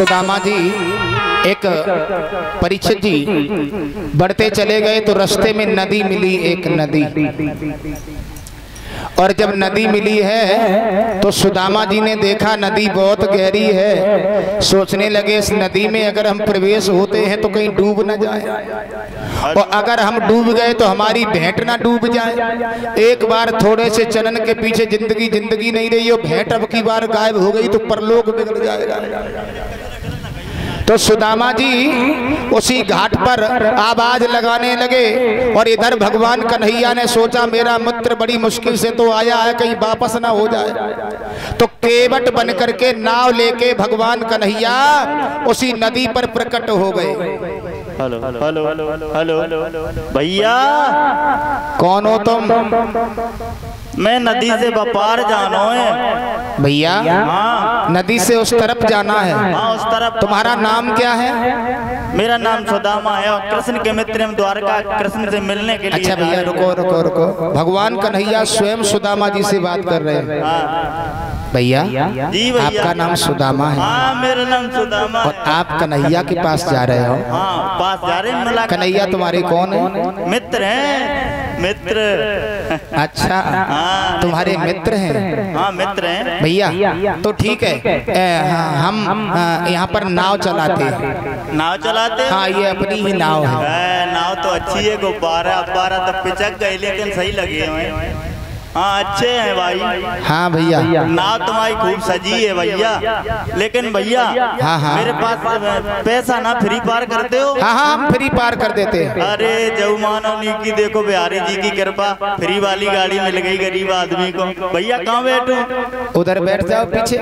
सुदामा जी एक परिचित जी बढ़ते चले गए तो रास्ते में नदी मिली एक नदी। और जब नदी मिली है तो सुदामा जी ने देखा नदी बहुत गहरी है। सोचने लगे, इस नदी में अगर हम प्रवेश होते हैं तो कहीं डूब ना जाए। और अगर हम डूब गए तो हमारी भेंट ना डूब जाए। एक बार थोड़े से चलन के पीछे ज़िंदगी ज़िंदगी नहीं रही, और भेंट अब की बार गायब हो गई तो परलोक बिगड़ जाएगा। तो सुदामा जी उसी घाट पर आवाज़ लगाने लगे और इधर भगवान कन्हैया ने सोचा मेरा मित्र बड़ी मुश्किल से तो आया है कहीं वापस ना हो जाए। तो केवट बन करके नाव लेके भगवान कन्हैया उसी नदी पर प्रकट हो गए। हेलो हेलो हेलो भैया। कौन हो तुम? मैं नदी से व्यापार जाना है। भैया हाँ। नदी से उस तरफ़ जाना है। हाँ उस तरफ़। तुम्हारा नाम क्या है? मेरा नाम सुदामा है और कृष्ण के मित्र हम द्वारका कृष्ण से मिलने के लिए अच्छा भैया रुको रुको रुको। भगवान कन्हैया स्वयं सुदामा जी से बात कर रहे हैं। हैं। भैया आपका नाम सुदामा है। हाँ मेरा नाम सुदामा और आप कन्हैया के पास जा रहे हो। हाँ पास जा रहे कन्हैया तुम्हारे कौन है? मित्र हैं। मित्र। अच्छा हाँ तुम्हारे मित्र हैं। हाँ। मित्र हैं। भैया तो ठीक है। हाँ, हम हाँ, यहाँ पर नाव चलाते हैं। नाव चलाते हाँ? ये अपनी ही नाव है। है, नाव तो अच्छी है गुब्बारा बारह तो पिचक गए लेकिन सही लगी हुए हैं। हाँ अच्छे हैं भाई। हाँ भैया। नाव तुम्हारी खूब सजी है भैया। लेकिन भैया हाँ, हाँ। मेरे पास पैसा ना फ्री पार करते हो। हाँ हाँ हम फ्री पार कर देते हैं। अरे जऊमानवनी की देखो बिहारी जी की कृपा। फ्री वाली गाड़ी मिल गई गरीब आदमी को। भैया कहाँ बैठू उधर बैठ जाओ पीछे।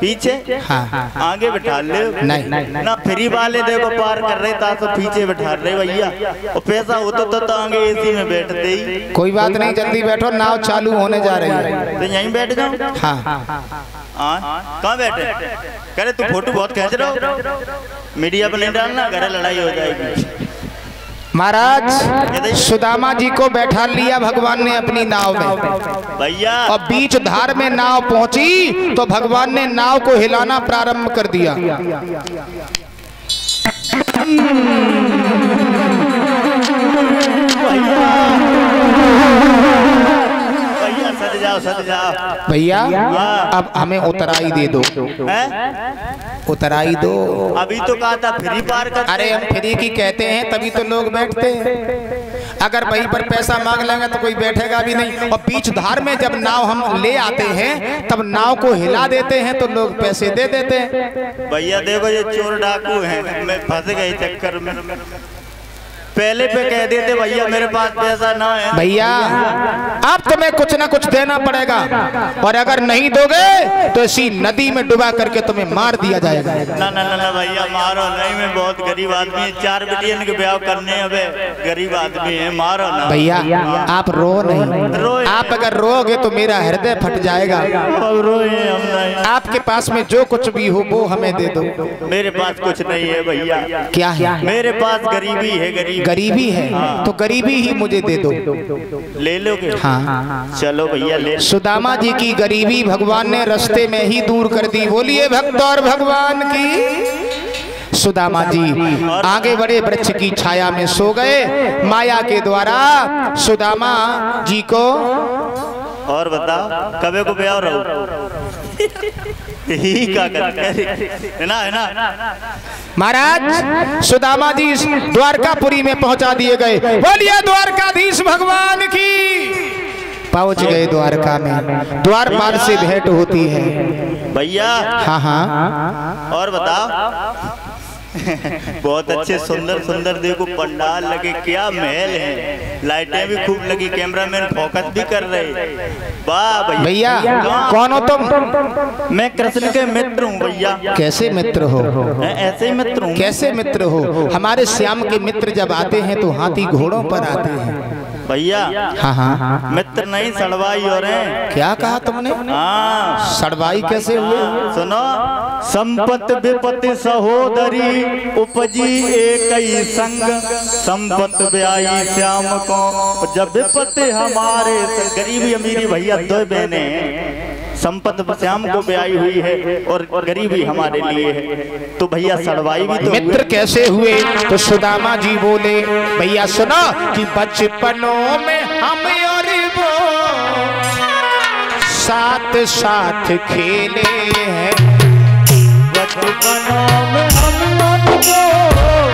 पीछे। हाँ। आगे बैठा ले। नहीं। ना फ्री वाले देखो पार कर रहे था तो पीछे बैठा रहे भैया। और पैसा होता तो, तो आगे एसी में बैठते ही। कोई बात नहीं जल्दी बैठो नाव चालू होने जा रही है। तो यहीं बैठ जाओ हाँ। हाँ? कहाँ बैठे? कह रहे तू फ़ोटो बहुत खींच रहे हो। मीडिया पर नहीं डालना घर लड़ाई हो जाएगी। महाराज सुदामा जी को बैठा लिया भगवान ने अपनी नाव में। भैया। और बीच धार में नाव पहुँची तो भगवान ने नाव को हिलाना प्रारंभ कर दिया। भैया। जाओ जाओ। भैया अब हमें उतराई दे दो। उतराई दो। अभी तो कहा था फ्री पार कर अरे हम फ्री की कहते हैं तभी तो लोग बैठते हैं। अगर वहीं पर पैसा मांग लेंगे तो कोई बैठेगा भी नहीं। और बीच धार में जब नाव हम ले आते हैं तब नाव को हिला देते हैं तो लोग पैसे दे देते हैं। भैया देखो ये चोर डाकू हैं। मैं फंस गए चक्कर में। पहले पे कह देते भैया मेरे पास पैसा ना है। भैया अब तुम्हें कुछ ना कुछ देना पड़ेगा। और अगर नहीं दोगे तो इसी नदी में डुबा करके तुम्हें मार दिया जाएगा। ना ना ना ना भैया मारो। नहीं मैं बहुत गरीब आदमी है। चार बिलियन के ब्याह करने अबे। गरीब आदमी है मारो ना। भैया आप रो नहीं। आप अगर रोगे तो मेरा हृदय फट जाएगा। अब रोए हम नहीं। आपके पास में जो कुछ भी हो वो हमें दे दो। मेरे पास कुछ नहीं है भैया। क्या है? मेरे पास गरीबी है गरीब। गरीबी है तो गरीबी ही मुझे दे दो। ले लोगे? हाँ। चलो भैया ले सुदामा जी की गरीबी भगवान ने रास्ते में ही दूर कर दी। बोलिए भक्त और भगवान की। सुदामा जी आगे बड़े वृक्ष की छाया में सो गए। माया के द्वारा सुदामा जी को और बताओ कबे को ब्याह रहो? यही का कर। है ना है ना? महाराज सुदामा जी द्वारकापुरी में पहुँचा दिए गए। बोलिए द्वारकाधीश भगवान की। पहुँच गए द्वारका में। द्वारपाल से भेंट होती है। भैया हाँ हाँ। और बताओ। बहुत अच्छे सुंदर सुंदर देखो पंडाल लगे क्या महल है। लाइटें भी खूब लगी कैमरामैन फोकस भी कर रहे। वाह भैया। भैया कौन हो तुम? मैं कृष्ण के मित्र हूँ भैया। कैसे मित्र हो? मैं ऐसे मित्र हूँ। कैसे मित्र हो? हमारे श्याम के मित्र जब आते हैं तो हाथी घोड़ों पर आते हैं। भैया हाँ हाँ। मित्र नहीं सड़वाई हो। रहे हैं। क्या कहा तुमने? हाँ। सड़वाई कैसे हुए सुनो संपत विपति सहोदरी उपजी एक ही संग। संपत ब्याई श्याम को। जब विपत्ति हमारे गरीबी अमीरी भैया दो बहने हैं। संपत श्याम को ब्याई हुई है और गरीबी हमारे लिए है। तो भैया सड़वाई भी तो मित्र कैसे हुए? तो सुदामा जी बोले भैया सुना कि बचपनों में हम और वो साथ साथ खेले हैं। बचपनों में हम उनको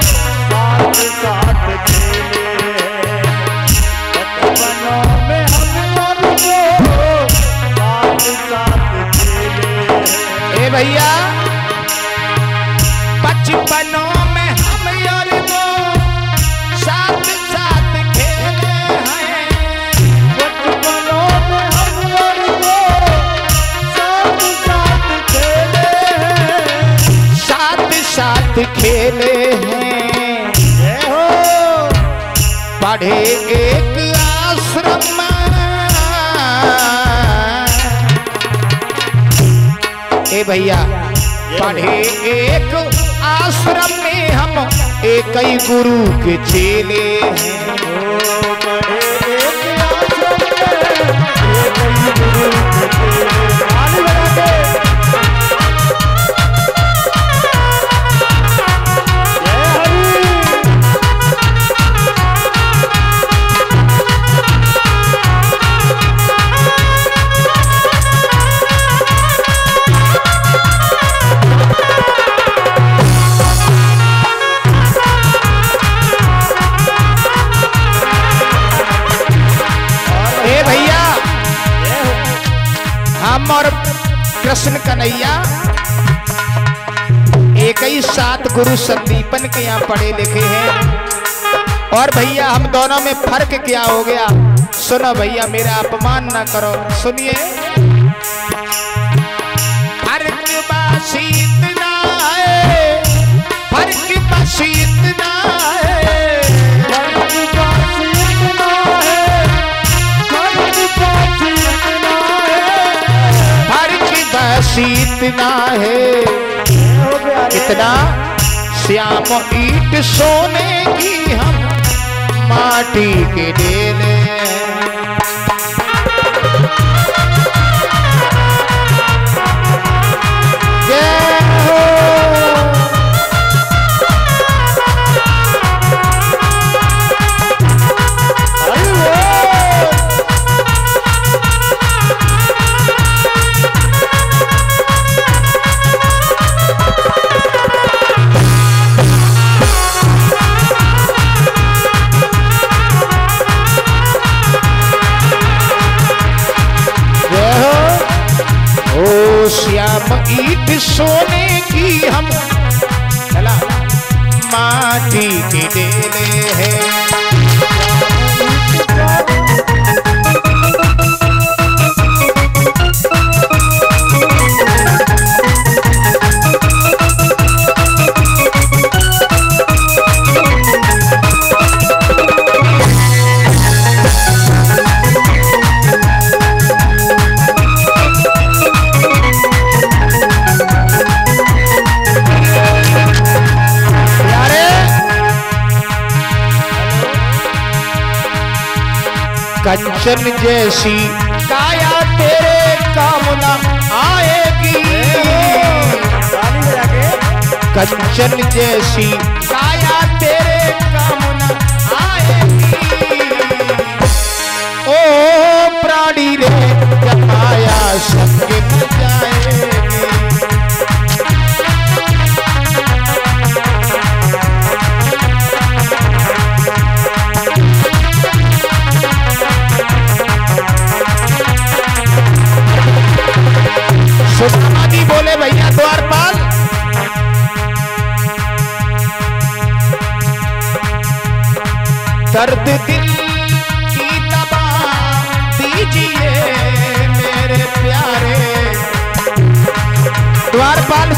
साथ साथ खेले भैया? बचपनों में हम और वो साथ साथ खेले हैं। बचपनों में हम उनको साथ साथ खेले हैं। साथ साथ खेले हो। पढ़े एक ए भैया पढ़े एक आश्रम में हम एक ही गुरु के चेले हैं। गुरु संदीपन के यहाँ पढ़े लिखे हैं। और भैया, हम दोनों में फ़र्क क्या हो गया? सुनो भैया, मेरा अपमान ना करो। सुनिए। है इतना है। इतना है। कितना श्याम ईट सोने की हम माटी के डेले श्याम ईट सोने की हम। चला माटी के डेले हैं। कंचन जैसी। काया तेरे कामना आएगी। कंचन जैसी। काया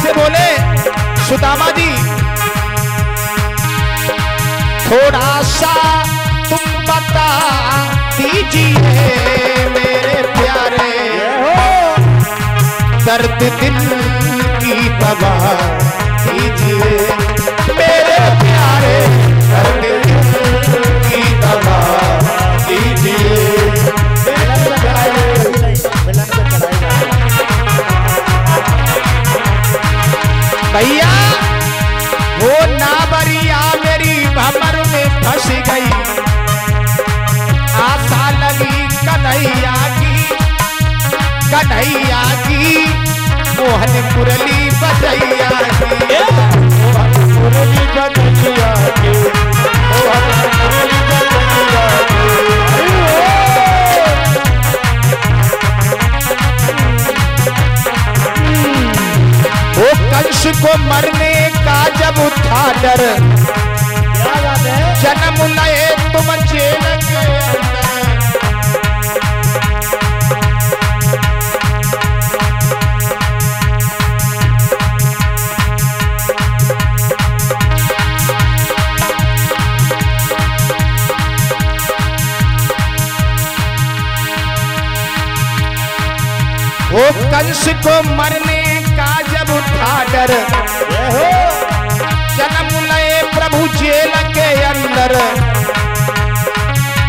से बोले, सुदामा जी। थोड़ा सा तुम बता दीजिए मेरे प्यारे। दर्द दिल की दवा दीजिए। वो नावरिया मेरी भमर में फंस गई। आशा लगी कन्हैया की कन्हैया की मोहन मुरली बजैया की। मोहन मुरली बजैया की। मोहन को मरने का जब उठा डर। जन्म लए तुम जेल वो कंस को मरने उठा डर जन्म लए प्रभु जेल के अंदर।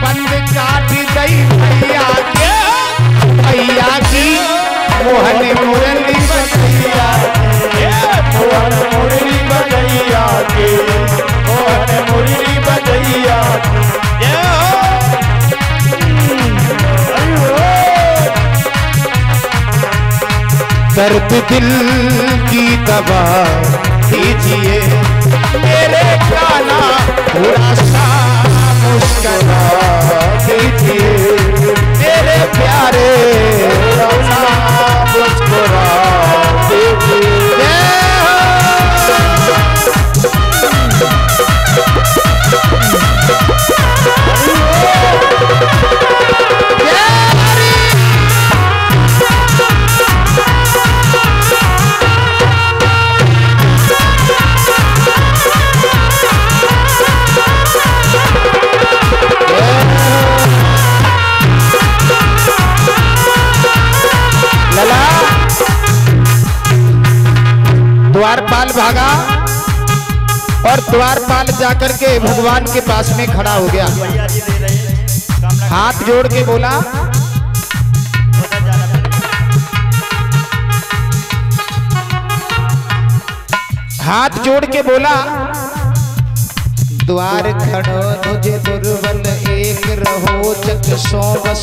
बंद काट गई भैया के। भैया की मोहन मुरली बजैया मोहन मुरली बजैया के। मोहन दर्द दिल की दवा दीजिए। मेरे काना थोड़ा सा मुस्करा दीजिए। मेरे प्यारे मुस्कुरा दीजिए। द्वारपाल जाकर के भगवान के पास में खड़ा हो गया। हाथ जोड़ के बोला, हाथ जोड़ के बोला, द्वार खड़ो तुझे दुर्बल, एक रहो जग सो बस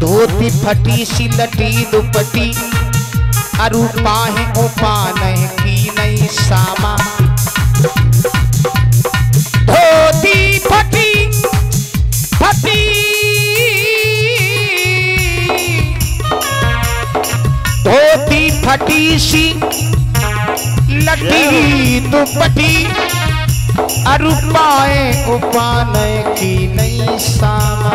धोती फटी, सी लटी दुपटी, अरूपा है उपा नहीं की नहीं सामा धोती फटी फटी धोती फटी सी लटी दुपटी अरुपाए उपान की नई सामा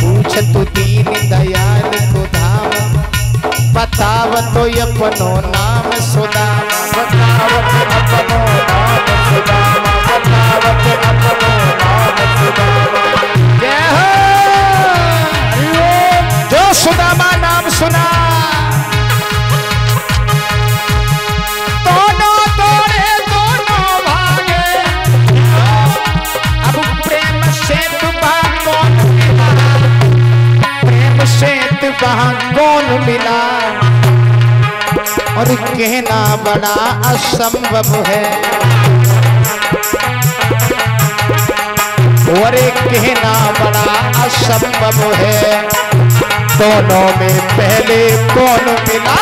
पूछ तू दीन दयाल को बताव तो अपनो नाम सुदाम बतावत अपनो नाम सुदाम बतावत अपनो नाम सुदामा और कहना बड़ा असंभव है। और कहना बड़ा असंभव है। दोनों में पहले कौन मिला?